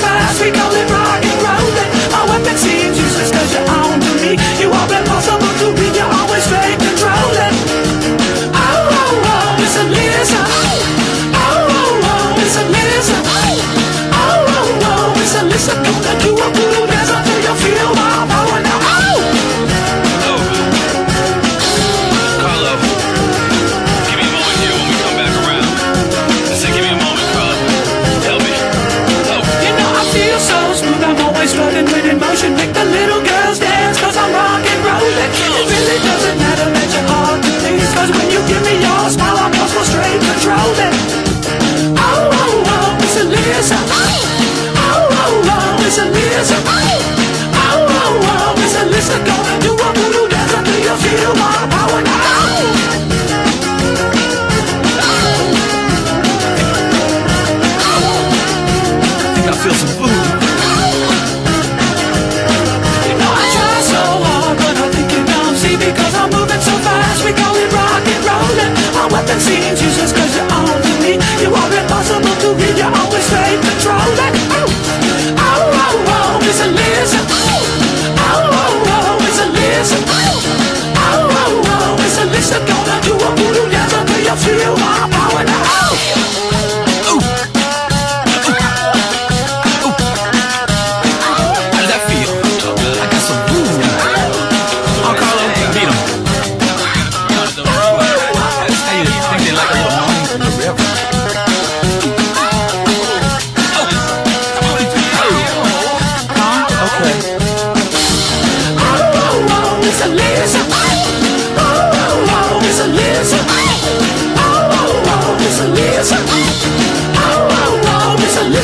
fast, we call it Jesus Christ.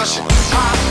discussion.